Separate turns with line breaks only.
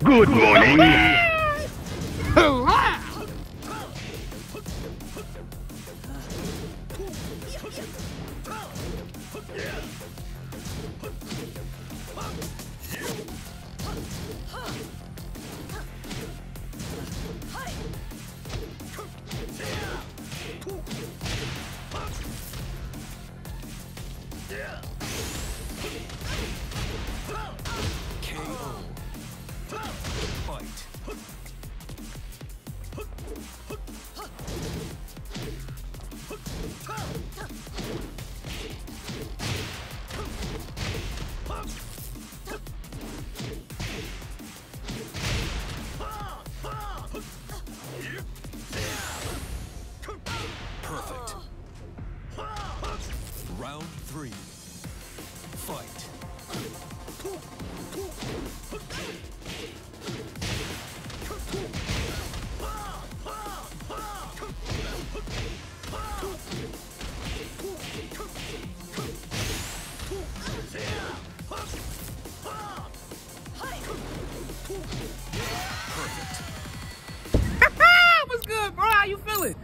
Good morning.
KO. Fight. Perfect. Round three. Fight.
What's good, bro? How you feeling?